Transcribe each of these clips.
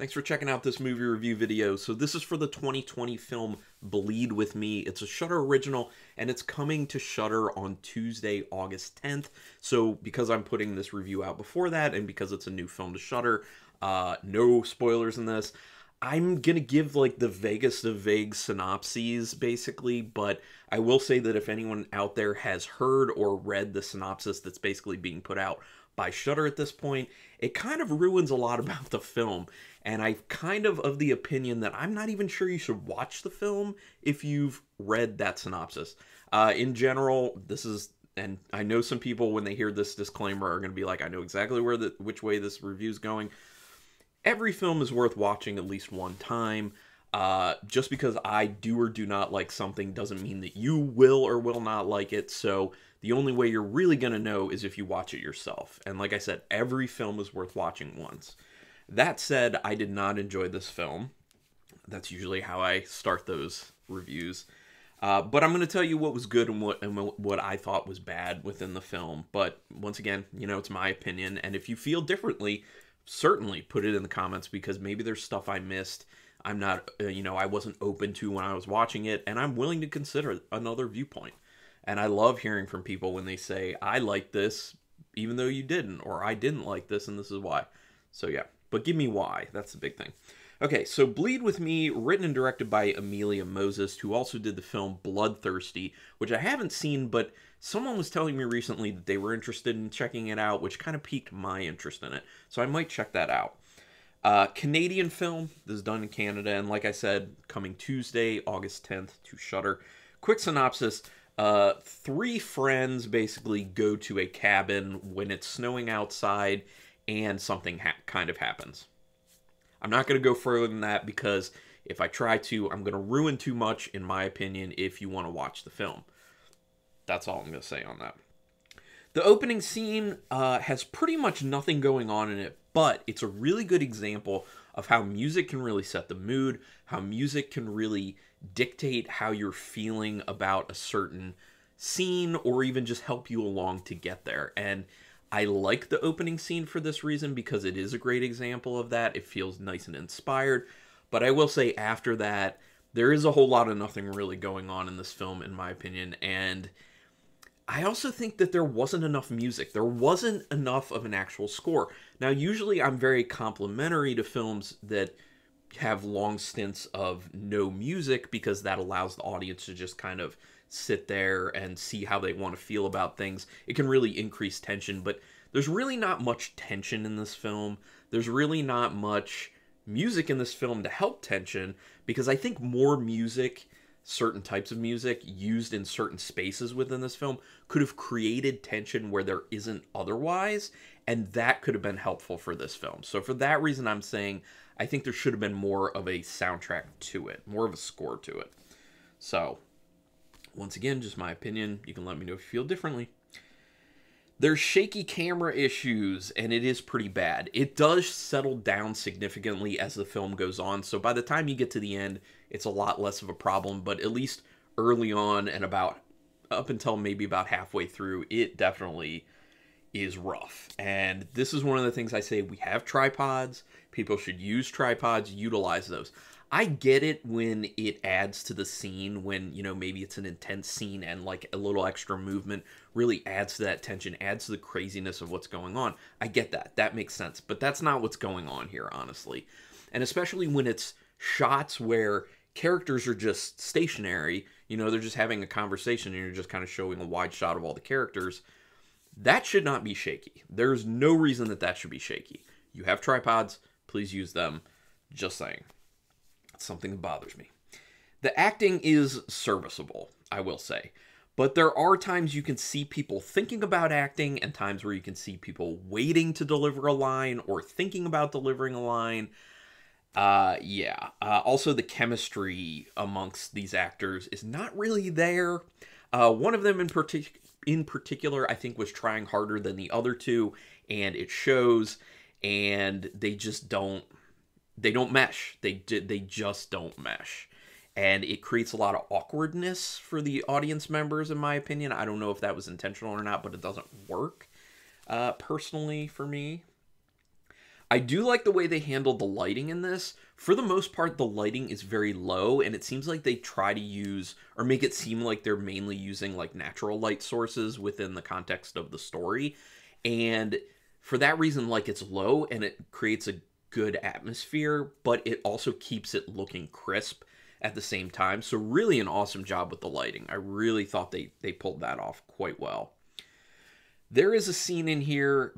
Thanks for checking out this movie review video. So this is for the 2020 film Bleed With Me. It's a Shudder original and it's coming to Shudder on Tuesday, August 10th. So because I'm putting this review out before that and because it's a new film to Shudder, uh, no spoilers in this. I'm gonna give like the vaguest of vague synopses basically, but I will say that if anyone out there has heard or read the synopsis that's basically being put out by Shudder at this point, it kind of ruins a lot about the film. And I kind of of the opinion that I'm not even sure you should watch the film if you've read that synopsis. Uh, in general, this is and I know some people when they hear this disclaimer are going to be like, I know exactly where the which way this review is going. Every film is worth watching at least one time. Uh, just because I do or do not like something doesn't mean that you will or will not like it. So the only way you're really going to know is if you watch it yourself. And like I said, every film is worth watching once. That said, I did not enjoy this film. That's usually how I start those reviews. Uh, but I'm going to tell you what was good and what and what I thought was bad within the film. But once again, you know, it's my opinion, and if you feel differently, certainly put it in the comments because maybe there's stuff I missed. I'm not, uh, you know, I wasn't open to when I was watching it, and I'm willing to consider another viewpoint. And I love hearing from people when they say, I like this, even though you didn't, or I didn't like this, and this is why. So, yeah, but give me why. That's the big thing. Okay, so Bleed With Me, written and directed by Amelia Moses, who also did the film Bloodthirsty, which I haven't seen, but someone was telling me recently that they were interested in checking it out, which kind of piqued my interest in it. So I might check that out. Uh, Canadian film, this is done in Canada, and like I said, coming Tuesday, August 10th to Shudder. Quick synopsis uh, three friends basically go to a cabin when it's snowing outside and something ha- kind of happens. I'm not going to go further than that because if I try to, I'm going to ruin too much, in my opinion, if you want to watch the film. That's all I'm going to say on that. The opening scene uh, has pretty much nothing going on in it, but it's a really good example of how music can really set the mood, how music can really dictate how you're feeling about a certain scene or even just help you along to get there. And I like the opening scene for this reason because it is a great example of that. It feels nice and inspired. But I will say after that, there is a whole lot of nothing really going on in this film, in my opinion. And I also think that there wasn't enough music. There wasn't enough of an actual score. Now, usually I'm very complimentary to films that have long stints of no music because that allows the audience to just kind of sit there and see how they want to feel about things. It can really increase tension, but there's really not much tension in this film. There's really not much music in this film to help tension because I think more music, certain types of music used in certain spaces within this film could have created tension where there isn't otherwise, and that could have been helpful for this film. So for that reason, I'm saying I think there should have been more of a soundtrack to it, more of a score to it. So, once again, just my opinion. You can let me know if you feel differently. There's shaky camera issues, and it is pretty bad. It does settle down significantly as the film goes on, so by the time you get to the end, it's a lot less of a problem, but at least early on and about up until maybe about halfway through, it definitely is rough. And this is one of the things I say we have tripods. People should use tripods, utilize those. I get it when it adds to the scene, when, you know, maybe it's an intense scene and like a little extra movement really adds to that tension, adds to the craziness of what's going on. I get that. That makes sense. But that's not what's going on here, honestly. And especially when it's shots where characters are just stationary, you know, they're just having a conversation and you're just kind of showing a wide shot of all the characters that should not be shaky. There's no reason that that should be shaky. You have tripods, please use them. Just saying. Something that bothers me. The acting is serviceable, I will say. But there are times you can see people thinking about acting and times where you can see people waiting to deliver a line or thinking about delivering a line. Uh, yeah. Uh, also, the chemistry amongst these actors is not really there. Uh, one of them in particular in particular, I think was trying harder than the other two, and it shows. And they just don't they don't mesh. They did. they just don't mesh. And it creates a lot of awkwardness for the audience members, in my opinion. I don't know if that was intentional or not, but it doesn't work uh, personally for me. I do like the way they handled the lighting in this. For the most part, the lighting is very low, and it seems like they try to use or make it seem like they're mainly using like natural light sources within the context of the story. And for that reason, like it's low and it creates a good atmosphere, but it also keeps it looking crisp at the same time. So really an awesome job with the lighting. I really thought they they pulled that off quite well. There is a scene in here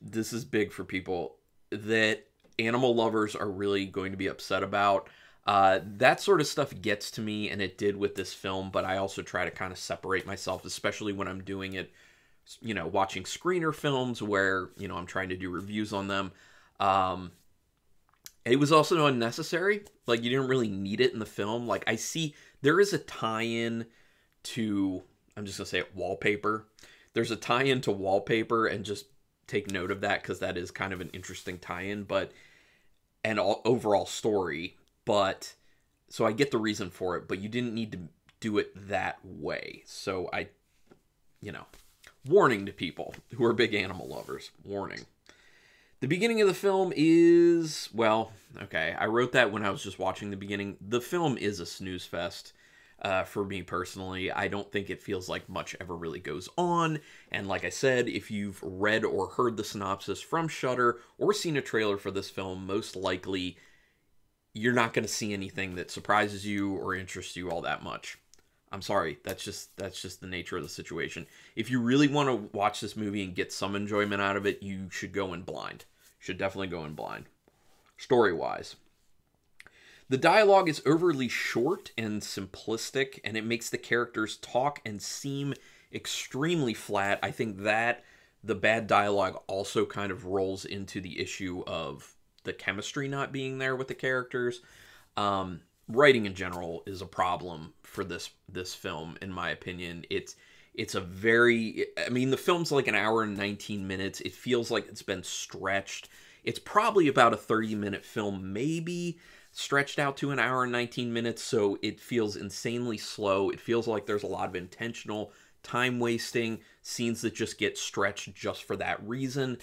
this is big for people that animal lovers are really going to be upset about. Uh, that sort of stuff gets to me, and it did with this film, but I also try to kind of separate myself, especially when I'm doing it, you know, watching screener films where, you know, I'm trying to do reviews on them. Um, it was also unnecessary. Like, you didn't really need it in the film. Like, I see there is a tie in to, I'm just to say it, wallpaper. There's a tie in to wallpaper, and just take note of that because that is kind of an interesting tie-in, but all, overall story. But so I get the reason for it, but you didn't need to do it that way. So I, you know, warning to people who are big animal lovers. Warning. The beginning of the film is, well, okay, I wrote that when I was just watching the beginning. The film is a snooze fest uh, for me personally. I don't think it feels like much ever really goes on. And like I said, if you've read or heard the synopsis from Shudder or seen a trailer for this film, most likely you're not going to see anything that surprises you or interests you all that much. I'm sorry, that's just that's just the nature of the situation. If you really want to watch this movie and get some enjoyment out of it, you should go in blind. Should definitely go in blind. Story-wise, the dialogue is overly short and simplistic, and it makes the characters talk and seem extremely flat. I think that the bad dialogue also kind of rolls into the issue of the chemistry not being there with the characters. Um, writing in general is a problem for this this film, in my opinion. It's it's a very I mean the film's like an hour and 19 minutes. It feels like it's been stretched. It's probably about a 30 minute film, maybe stretched out to an hour and 19 minutes, so it feels insanely slow. It feels like there's a lot of intentional time wasting, scenes that just get stretched just for that reason,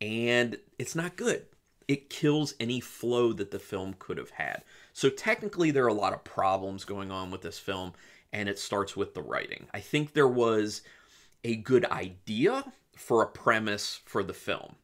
and it's not good. It kills any flow that the film could have had. So technically, there are a lot of problems going on with this film, and it starts with the writing. I think there was a good idea for a premise for the film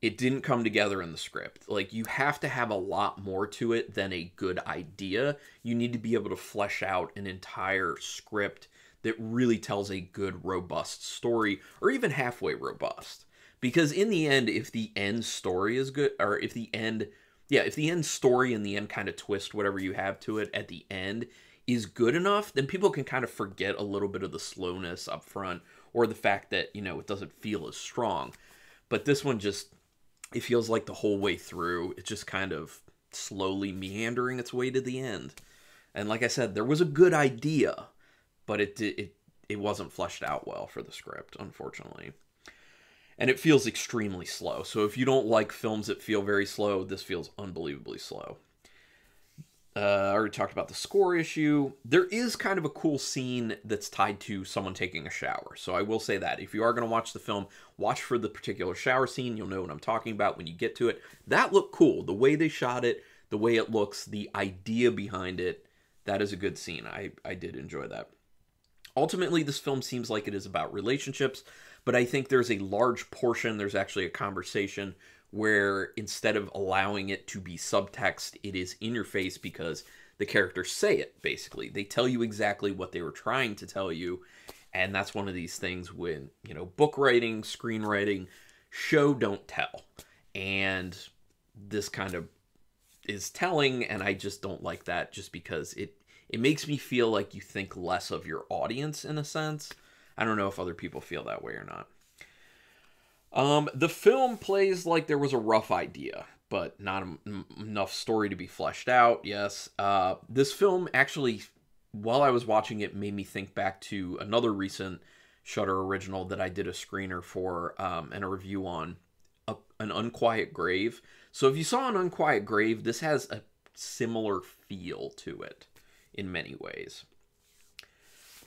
it didn't come together in the script. Like you have to have a lot more to it than a good idea. You need to be able to flesh out an entire script that really tells a good robust story or even halfway robust. Because in the end if the end story is good or if the end yeah, if the end story and the end kind of twist whatever you have to it at the end is good enough, then people can kind of forget a little bit of the slowness up front or the fact that, you know, it doesn't feel as strong. But this one just it feels like the whole way through it's just kind of slowly meandering its way to the end. And like I said, there was a good idea, but it it it wasn't fleshed out well for the script, unfortunately. And it feels extremely slow. So if you don't like films that feel very slow, this feels unbelievably slow. Uh, I already talked about the score issue. There is kind of a cool scene that's tied to someone taking a shower. So I will say that. If you are going to watch the film, watch for the particular shower scene. You'll know what I'm talking about when you get to it. That looked cool. The way they shot it, the way it looks, the idea behind it, that is a good scene. I, I did enjoy that. Ultimately, this film seems like it is about relationships, but I think there's a large portion, there's actually a conversation where instead of allowing it to be subtext, it is in your face because the characters say it, basically. They tell you exactly what they were trying to tell you. And that's one of these things when, you know, book writing, screenwriting, show, don't tell. And this kind of is telling, and I just don't like that just because it it makes me feel like you think less of your audience in a sense. I don't know if other people feel that way or not. Um, the film plays like there was a rough idea, but not enough story to be fleshed out. Yes. Uh, this film actually, while I was watching it, made me think back to another recent Shudder original that I did a screener for um, and a review on, a, An Unquiet Grave. So if you saw An Unquiet Grave, this has a similar feel to it in many ways.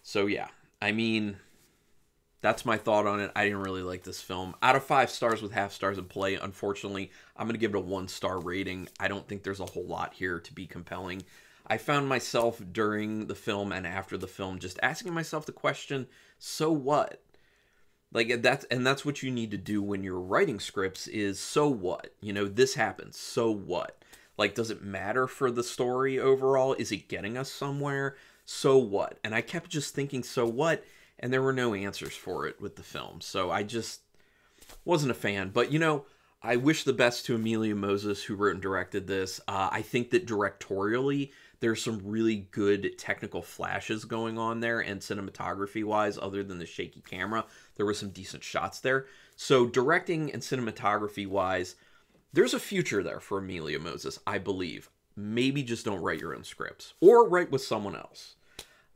So yeah, I mean, that's my thought on it. I didn't really like this film. Out of five stars with half stars in play, unfortunately, I'm going to give it a one star rating. I don't think there's a whole lot here to be compelling. I found myself during the film and after the film just asking myself the question, so what? Like that's and that's what you need to do when you're writing scripts is so what? You know, this happens. So what? Like does it matter for the story overall? Is it getting us somewhere? So what? And I kept just thinking so what? And there were no answers for it with the film. So I just wasn't a fan. But you know, I wish the best to Amelia Moses, who wrote and directed this. Uh, I think that directorially, there's some really good technical flashes going on there, and cinematography wise, other than the shaky camera, there were some decent shots there. So, directing and cinematography wise, there's a future there for Amelia Moses, I believe. Maybe just don't write your own scripts or write with someone else.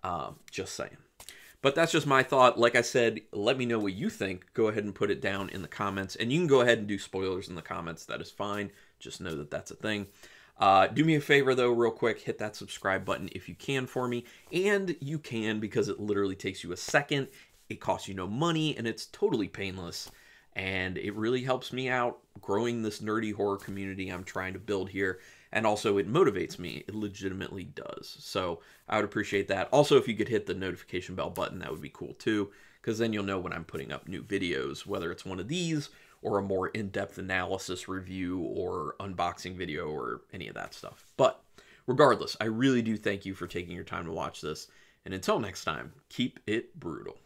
Um, just saying. But that's just my thought. Like I said, let me know what you think. Go ahead and put it down in the comments. And you can go ahead and do spoilers in the comments. That is fine. Just know that that's a thing. Uh, do me a favor, though, real quick. Hit that subscribe button if you can for me. And you can because it literally takes you a second. It costs you no money and it's totally painless. And it really helps me out growing this nerdy horror community I'm trying to build here and also it motivates me. It legitimately does. So I would appreciate that. Also, if you could hit the notification bell button, that would be cool too, because then you'll know when I'm putting up new videos, whether it's one of these or a more in-depth analysis review or unboxing video or any of that stuff. But regardless, I really do thank you for taking your time to watch this. And until next time, keep it brutal.